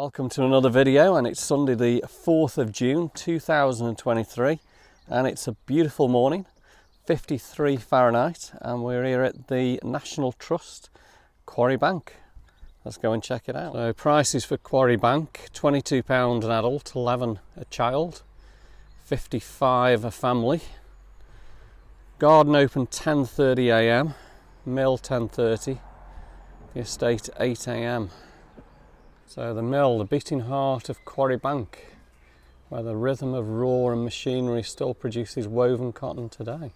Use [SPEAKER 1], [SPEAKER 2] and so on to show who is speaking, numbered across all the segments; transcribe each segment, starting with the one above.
[SPEAKER 1] Welcome to another video and it's Sunday the 4th of June 2023 and it's a beautiful morning 53 Fahrenheit and we're here at the National Trust Quarry Bank. Let's go and check it out. So prices for Quarry Bank £22 an adult, 11 a child, 55 a family. Garden open 10.30am, mill 10.30, the estate 8am. So the mill, the beating heart of Quarry Bank, where the rhythm of roar and machinery still produces woven cotton today.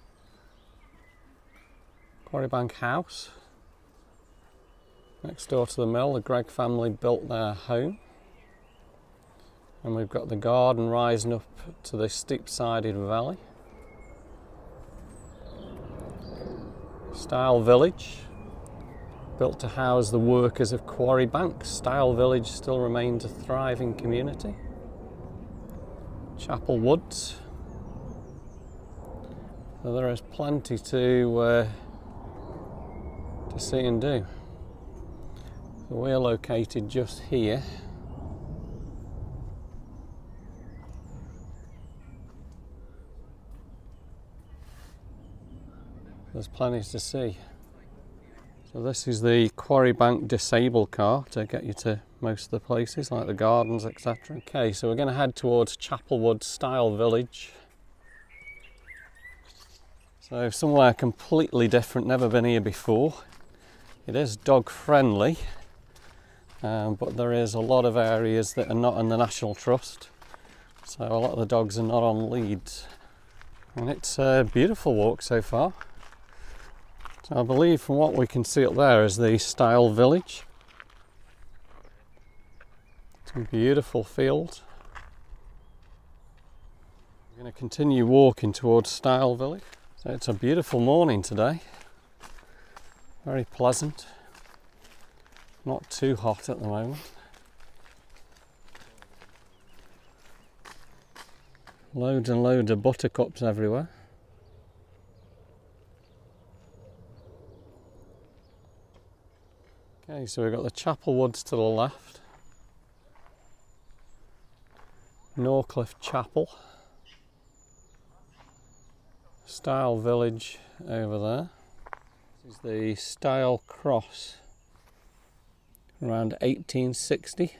[SPEAKER 1] Quarry Bank House. Next door to the mill, the Greg family built their home. And we've got the garden rising up to the steep-sided valley. Styal Village, built to house the workers of Quarry Bank. Styal Village still remains a thriving community. Chapel Woods. So there is plenty to uh, to see and do. So we're located just here. There's plenty to see. So this is the Quarry Bank Disable car to get you to most of the places like the gardens etc. Okay so we're going to head towards Chapelwood Styal Village. So somewhere completely different, never been here before. It is dog friendly um, but there is a lot of areas that are not in the National Trust so a lot of the dogs are not on leads and it's a beautiful walk so far. So I believe from what we can see up there is the Styal Village. Some beautiful fields. We're going to continue walking towards Styal Village. So it's a beautiful morning today. Very pleasant. Not too hot at the moment. Loads and loads of buttercups everywhere. Okay, so we've got the Chapel Woods to the left, Norcliffe Chapel, Styal Village over there. This is the Styal Cross around 1860.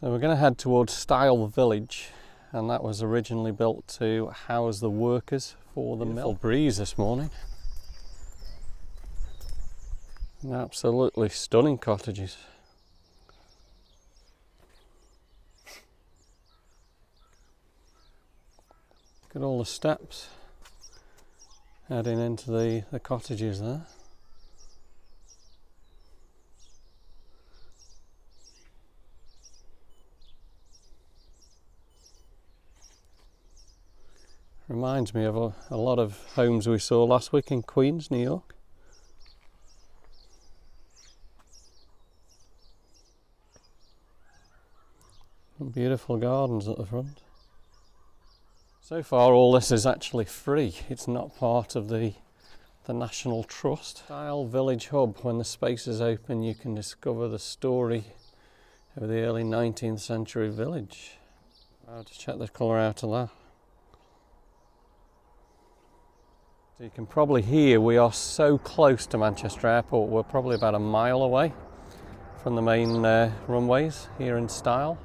[SPEAKER 1] So we're going to head towards Styal Village and that was originally built to house the workers for the Beautiful mill. breeze this morning. And absolutely stunning cottages. Look at all the steps heading into the, the cottages there. Reminds me of a, a lot of homes we saw last week in Queens, New York. Beautiful gardens at the front. So far all this is actually free. It's not part of the the National Trust. Styal Village Hub, when the space is open you can discover the story of the early 19th century village. I'll just check the colour out of that. So you can probably hear we are so close to Manchester Airport. We're probably about a mile away from the main uh, runways here in Styal.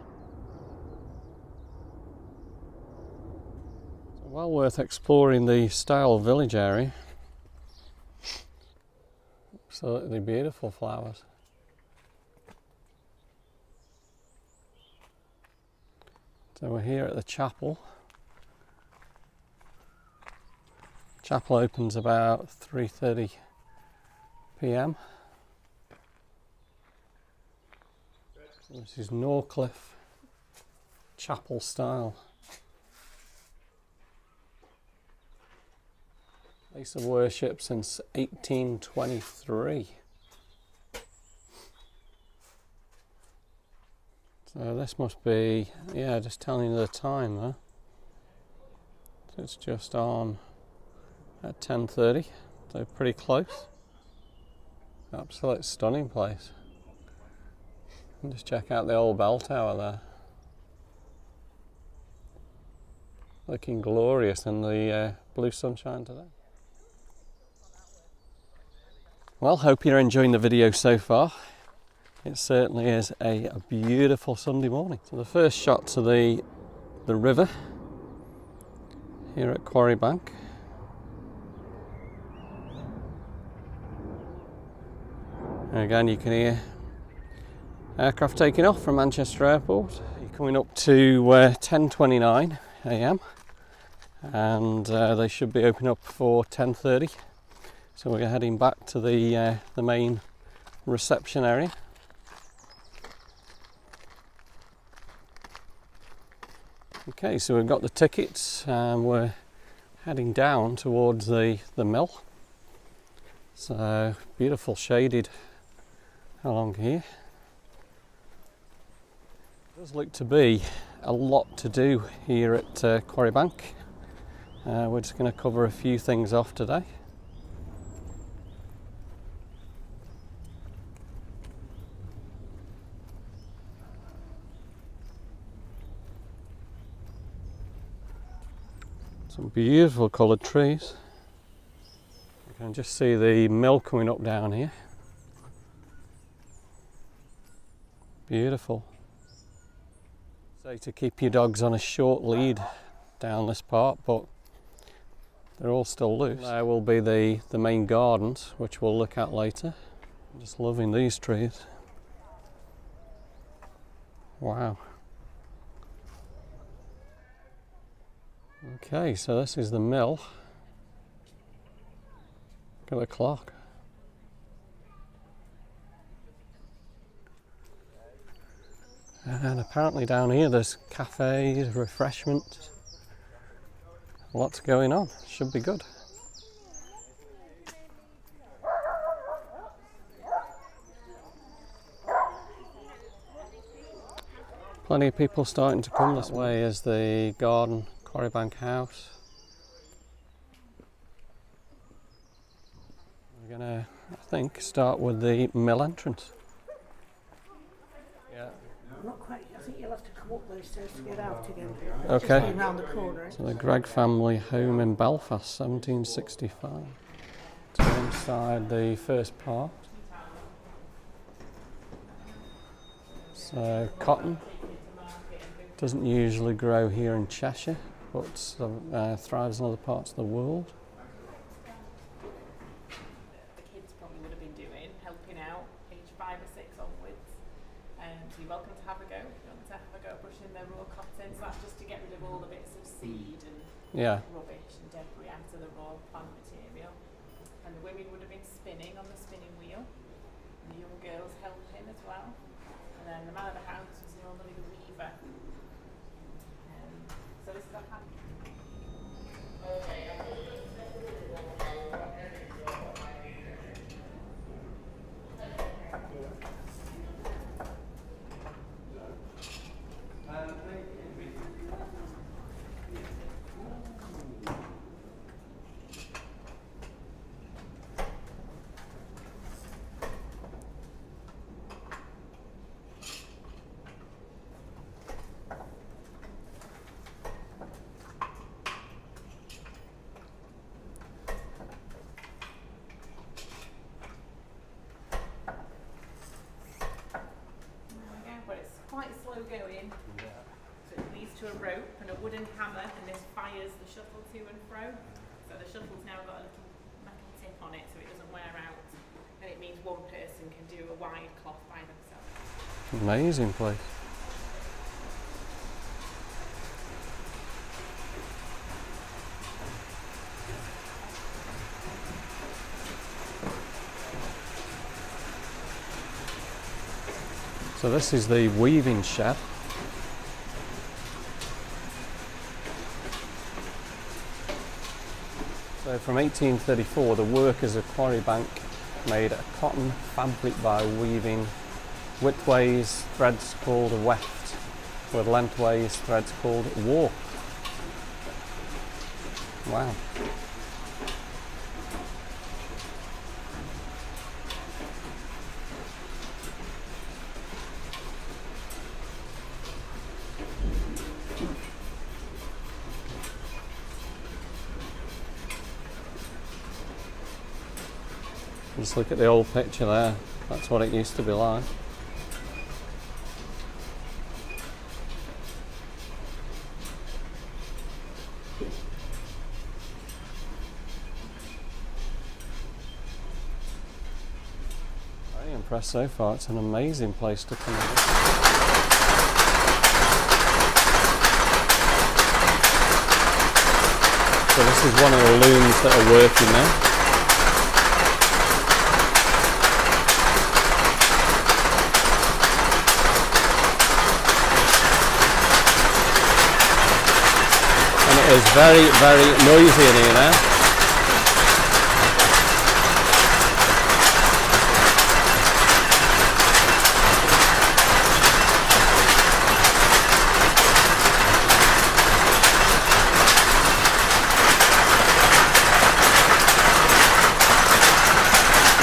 [SPEAKER 1] So well worth exploring the Styal village area. Absolutely beautiful flowers. So we're here at the chapel. Chapel opens about 3.30 p.m. This is Norcliffe Chapel Styal. Place of worship since 1823. So this must be, yeah, just telling you the time there. It's just on at 10.30, so pretty close. Absolute stunning place. And just check out the old bell tower there. Looking glorious in the uh, blue sunshine today. Well, hope you're enjoying the video so far. It certainly is a, a beautiful Sunday morning. So the first shot to the the river here at Quarry Bank. And again, you can hear aircraft taking off from Manchester Airport. You're coming up to uh, 10:29 a.m. and uh, they should be open up for 10:30. So we're heading back to the uh, the main reception area. Okay, so we've got the tickets and we're heading down towards the, the mill. So beautiful shaded along here. It does look to be a lot to do here at uh, Quarry Bank. Uh, we're just going to cover a few things off today. Some beautiful coloured trees. You can just see the mill coming up down here. Beautiful. Say to keep your dogs on a short lead down this part, but they're all still loose. There will be the, the main gardens, which we'll look at later. I'm just loving these trees. Wow. Okay, so this is the mill. Look at the clock. And apparently down here there's cafes, refreshments, lots going on. Should be good. Plenty of people starting to come this way as the garden Quarrybank House. We're gonna, I think, start with the mill entrance.
[SPEAKER 2] Not quite. I think you'll have to come up those stairs to get out again.
[SPEAKER 1] Okay.
[SPEAKER 2] Just around the corner.
[SPEAKER 1] So the Greg family home in Belfast, 1765. So inside the first part. So cotton doesn't usually grow here in Cheshire but uh, thrives in other parts of the world.
[SPEAKER 3] The kids probably would have been doing, helping out, age five or six onwards. Um, so you're welcome to have a go. If you want to have a go brushing the raw cotton, so that's just to get rid of all the bits of seed and
[SPEAKER 1] yeah.
[SPEAKER 3] rubbish and debris out of the raw plant material. And the women would have been spinning on the spinning wheel, and the young girls helping as well. And then the man of the house was normally the weaver. Um, so this is a hand going. So it leads to a rope and a wooden hammer and this fires the shuttle to and fro. So the shuttle's now got a little metal tip on it so it doesn't wear out. And it means one person can do a wide cloth by themselves.
[SPEAKER 1] Amazing place. So this is the weaving shed. So from 1834 the workers of Quarry Bank made a cotton fabric by weaving widthways threads called weft with lengthways threads called warp. Wow. Just look at the old picture there. That's what it used to be like. Very impressed so far. It's an amazing place to come in. So this is one of the looms that are working now. And it is very, very noisy in here now.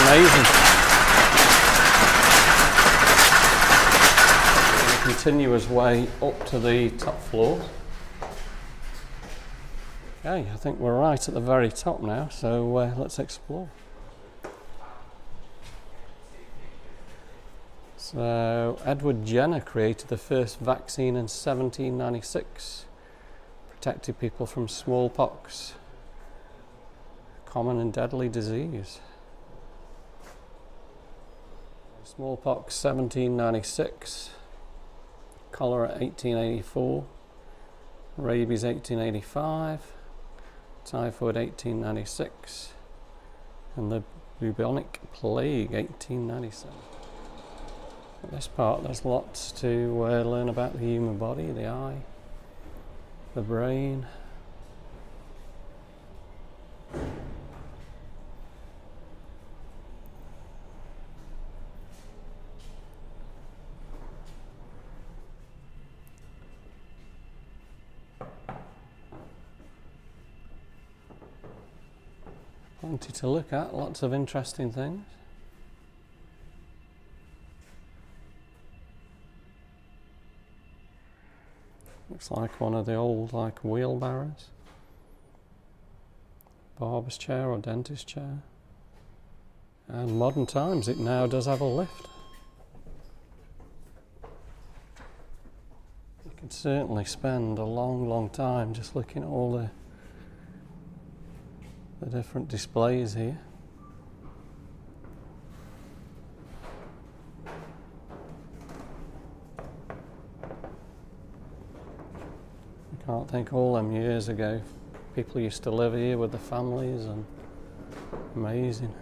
[SPEAKER 1] Amazing. Continue his way up to the top floor. Okay, I think we're right at the very top now, so uh, let's explore. So, Edward Jenner created the first vaccine in 1796, protected people from smallpox, a common and deadly disease. Smallpox 1796, cholera 1884, rabies 1885, typhoid 1896, and the bubonic plague 1897. At this part, there's lots to uh, learn about the human body, the eye, the brain. Plenty to look at, lots of interesting things. Looks like one of the old like wheelbarrows. Barber's chair or dentist chair. And modern times it now does have a lift. You could certainly spend a long, long time just looking at all the the different displays here. I can't think all them years ago, people used to live here with their families and amazing.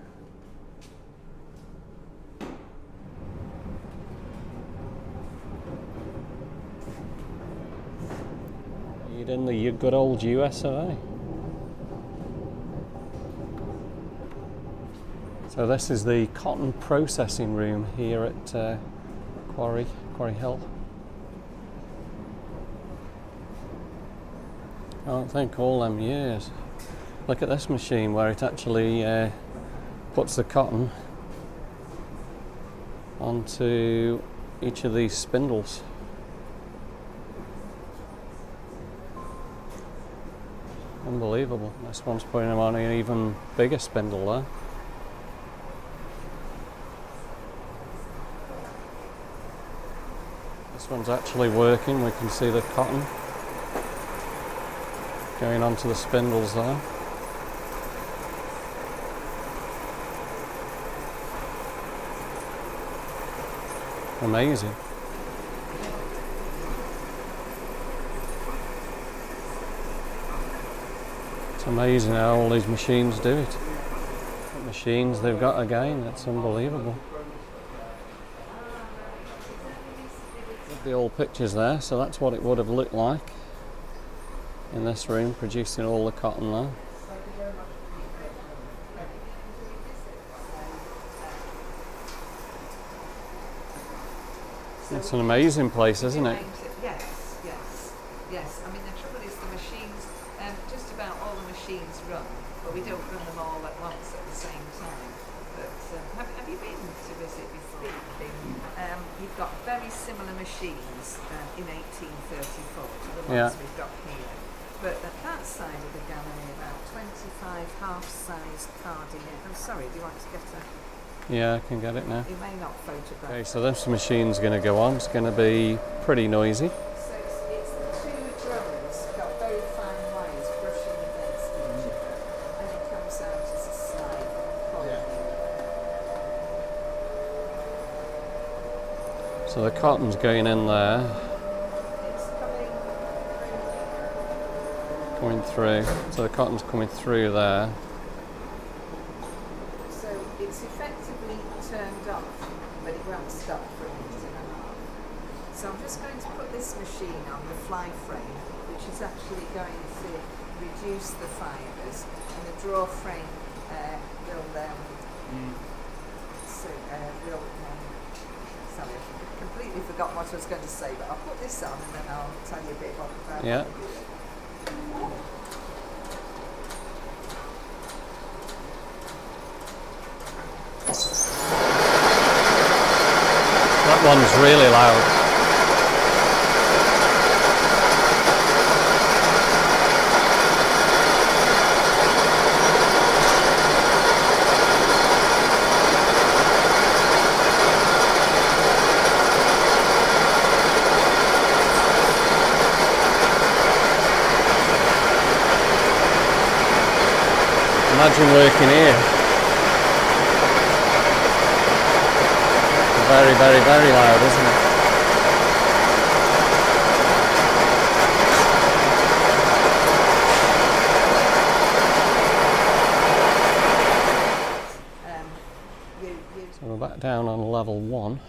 [SPEAKER 1] In the good old US of A. So this is the cotton processing room here at uh, Quarry, Quarry Hill. Can't think all them years. Look at this machine where it actually uh, puts the cotton onto each of these spindles. Unbelievable. This one's putting them on an even bigger spindle there. One's actually working. We can see the cotton going onto the spindles there. Amazing. It's amazing how all these machines do it. Machines they've got again, that's unbelievable. The old pictures there, so that's what it would have looked like in this room, producing all the cotton there. It's an amazing place, isn't it?
[SPEAKER 4] Yes, yes, yes. I mean, the trouble is the machines, um, just about all the machines run, but we don't run them all at once at the same time. But um, have, have you been to visit before? Um, you've got very similar machines in 1834 to the ones
[SPEAKER 1] Yeah.
[SPEAKER 4] we've got here. But at that side of the gallery, about 25 half-sized Cardigan. I'm sorry, do you want to get a...
[SPEAKER 1] Yeah, I can get it now.
[SPEAKER 4] You may not photograph.
[SPEAKER 1] Okay, so this machine's going to go on. It's going to be pretty noisy.
[SPEAKER 4] So it's, it's the two drums, got very fine wires brushing against each other, and it comes out as a slide.
[SPEAKER 1] So the cotton's going in there,
[SPEAKER 4] It's coming
[SPEAKER 1] coming through. So the cotton's coming through there.
[SPEAKER 4] so it's effectively turned off, but it won't stop for a minute and a half. So I'm just going to put this machine on the fly frame, which is actually going to reduce the fibres, and the draw frame uh, will um, so, uh, will sorry, I completely forgot what I was going to say, but I'll put this on and then I'll tell you a bit about
[SPEAKER 1] Yeah. That one's really loud. Imagine working here. Very, very, very loud, isn't it?
[SPEAKER 4] Um, you, you,
[SPEAKER 1] So we're back down on level one.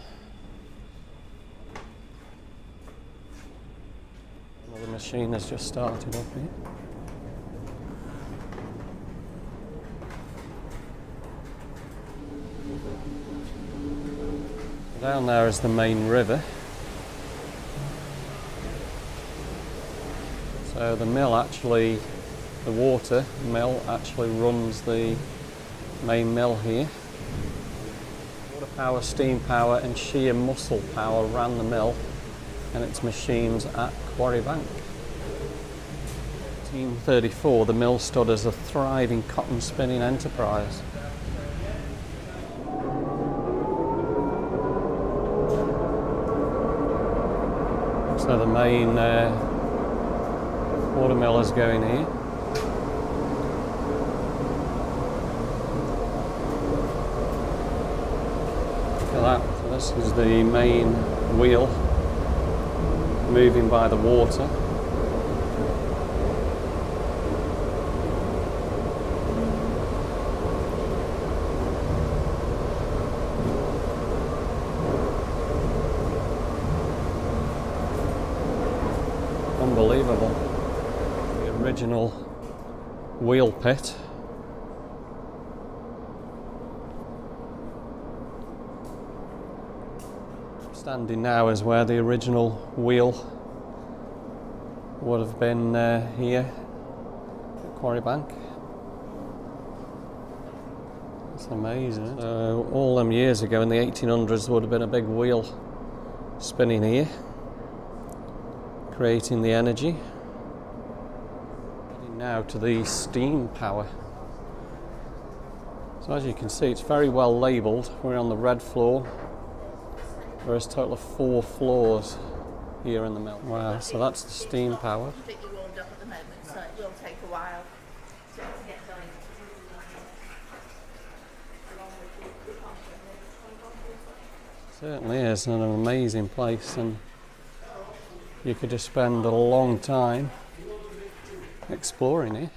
[SPEAKER 1] Another machine has just started up here. Down there is the main river. So the mill actually, the water mill actually runs the main mill here. Water power, steam power and sheer muscle power ran the mill and its machines at Quarry Bank. 1834 the mill stood as a thriving cotton spinning enterprise. So the main uh, water mill is going here. Look at that. So this is the main wheel moving by the water. Unbelievable. The original wheel pit. Standing now is where the original wheel would have been uh, here at Quarry Bank. It's amazing. So all them years ago in the 1800s there would have been a big wheel spinning here, creating the energy. Now to the steam power. So as you can see, it's very well labelled. We're on the red floor. There is a total of four floors here in the mill. Wow, so that's the steam power. Certainly is an amazing place, and you could just spend a long time exploring it.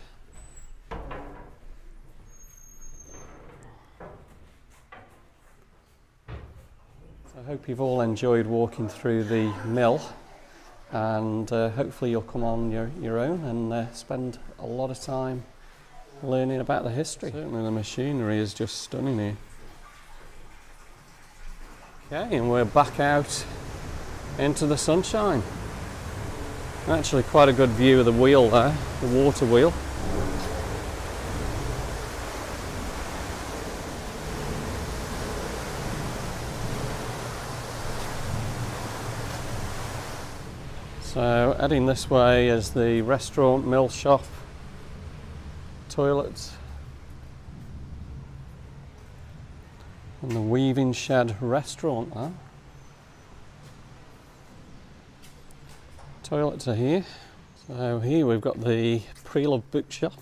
[SPEAKER 1] So I hope you've all enjoyed walking through the mill, and uh, hopefully you'll come on your, your own and uh, spend a lot of time learning about the history. Certainly, the machinery is just stunning here. Okay, and we're back out into the sunshine. Actually quite a good view of the wheel there, the water wheel. So heading this way is the restaurant, mill shop, toilets and the weaving shed restaurant there. Toilets are here. So here we've got the pre-loved bookshop.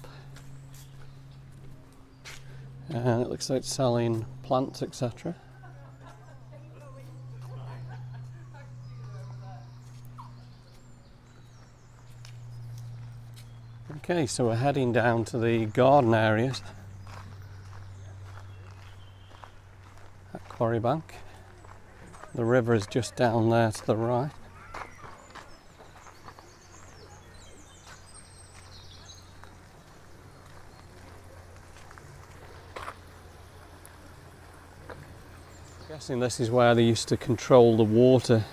[SPEAKER 1] And it looks like it's selling plants, etc. Okay, so we're heading down to the garden areas at Quarry Bank. The river is just down there to the right. Guessing this is where they used to control the water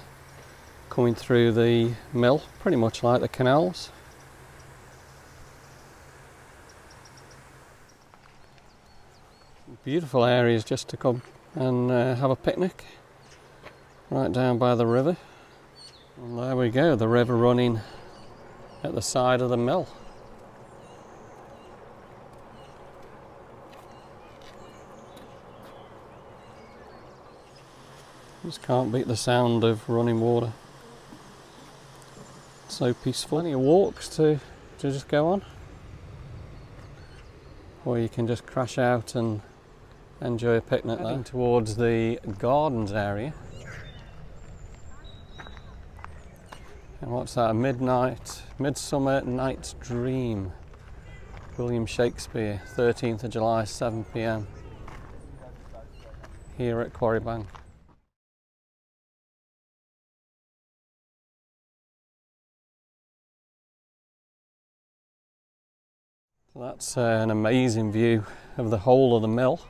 [SPEAKER 1] coming through the mill, pretty much like the canals. Beautiful areas just to come and uh, have a picnic right down by the river. And there we go, the river running at the side of the mill. Just can't beat the sound of running water. So peaceful. Plenty of walks to, to just go on. Or you can just crash out and enjoy a picnic Heading there. towards the gardens area. And what's that? A midnight, Midsummer Night's Dream. William Shakespeare, 13th of July, 7 pm. Here at Quarry Bank. That's uh, an amazing view of the whole of the mill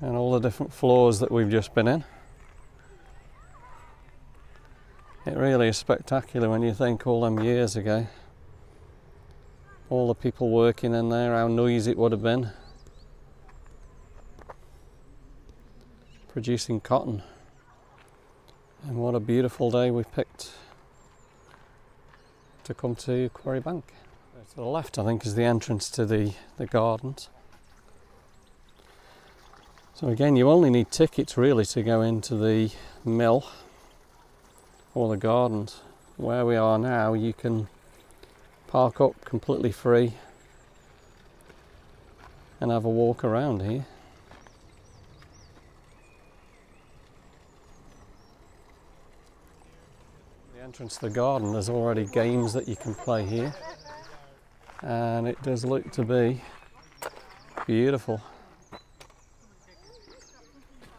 [SPEAKER 1] and all the different floors that we've just been in. It really is spectacular when you think all them years ago, all the people working in there, how noisy it would have been. Producing cotton. And what a beautiful day we picked to come to Quarry Bank. To the left, I think, is the entrance to the, the gardens. So again, you only need tickets really to go into the mill or the gardens. Where we are now, you can park up completely free and have a walk around here. The entrance to the garden, there's already games that you can play here and it does look to be beautiful.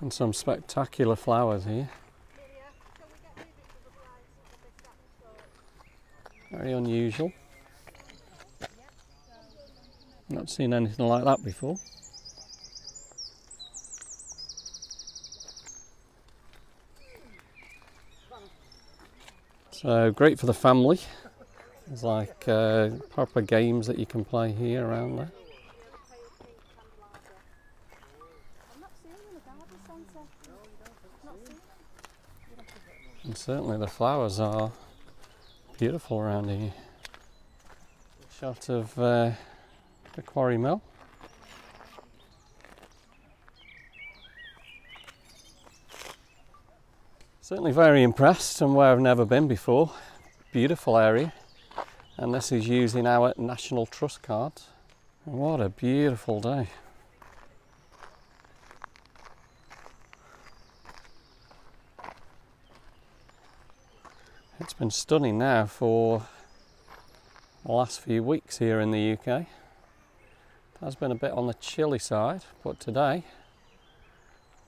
[SPEAKER 1] And some spectacular flowers here. Very unusual. Not seen anything like that before. So great for the family there's like uh, proper games that you can play here around there. And certainly the flowers are beautiful around here. Shot of uh, the quarry mill. Certainly very impressed and where I've never been before. Beautiful area and this is using our National Trust card. What a beautiful day. It's been stunning now for the last few weeks here in the UK. It has been a bit on the chilly side, but today,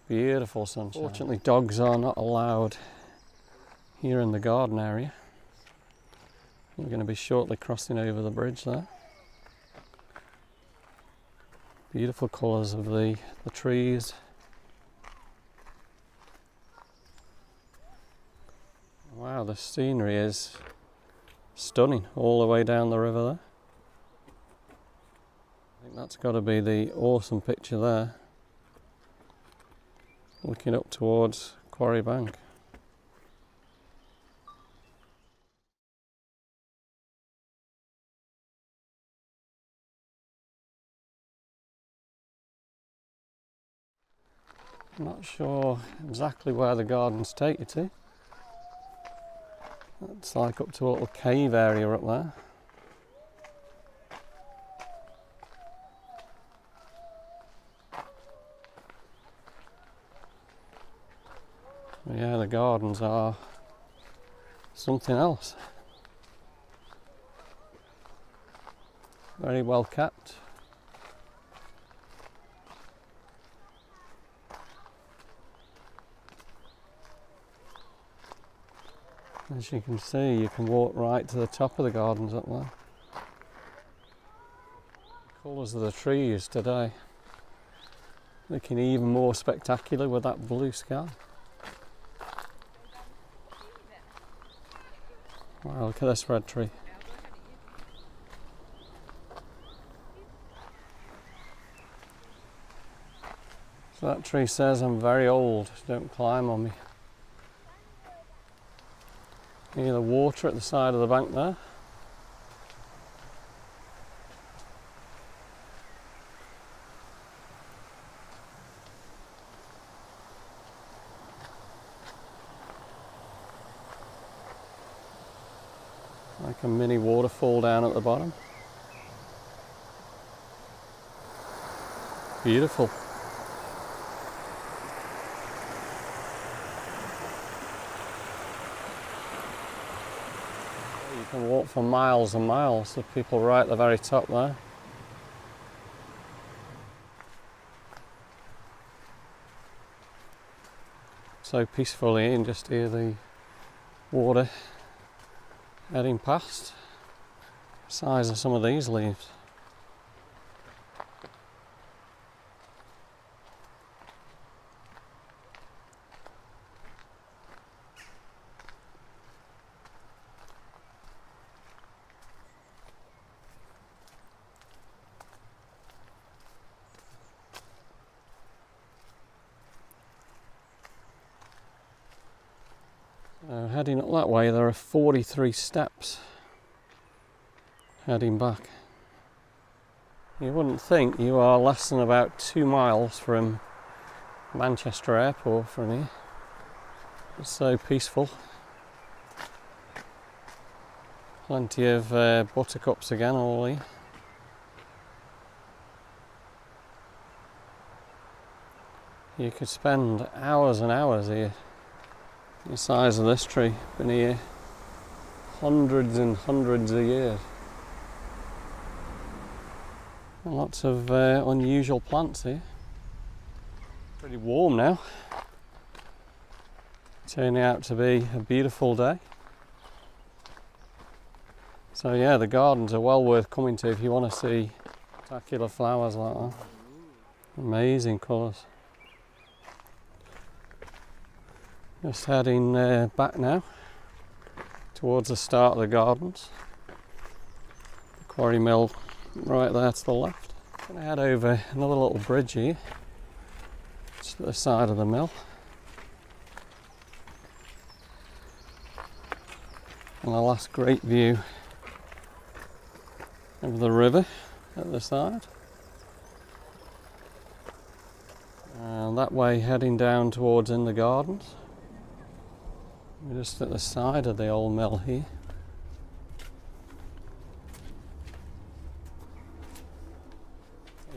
[SPEAKER 1] beautiful sunshine. Fortunately, dogs are not allowed here in the garden area. We're going to be shortly crossing over the bridge there. Beautiful colours of the, the trees. Wow, the scenery is stunning all the way down the river there. I think that's got to be the awesome picture there. Looking up towards Quarry Bank. Not sure exactly where the gardens take you to. It's like up to a little cave area up there. Yeah, the gardens are something else. Very well kept. As you can see, you can walk right to the top of the gardens up there. The Colours of the trees today looking even more spectacular with that blue sky. Wow, look at this red tree. So that tree says I'm very old, don't climb on me. Hear the water at the side of the bank there. Like a mini waterfall down at the bottom. Beautiful. For miles and miles. The people right at the very top there. So peacefully, and just hear the water heading past. Size of some of these leaves. Heading up that way, there are 43 steps heading back. You wouldn't think you are less than about two miles from Manchester Airport from here. It's so peaceful. Plenty of uh, buttercups again, all here. You could spend hours and hours here the size of this tree, been here hundreds and hundreds of years. Lots of uh, unusual plants here. Pretty warm now. Turning out to be a beautiful day. So yeah, the gardens are well worth coming to if you want to see spectacular flowers like that. Amazing colours. Just heading uh, back now towards the start of the gardens. The quarry mill right there to the left. Gonna head over another little bridge here to the side of the mill. And the last great view of the river at the side. And that way heading down towards in the gardens. We're just at the side of the old mill here.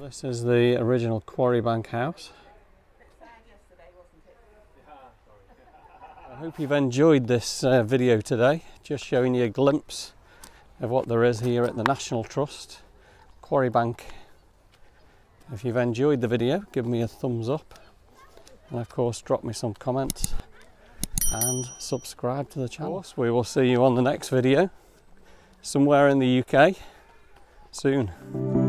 [SPEAKER 1] This is the original Quarry Bank house. I hope you've enjoyed this uh, video today, just showing you a glimpse of what there is here at the National Trust Quarry Bank. If you've enjoyed the video, give me a thumbs up and of course drop me some comments and subscribe to the channel. We will see you on the next video somewhere in the UK soon.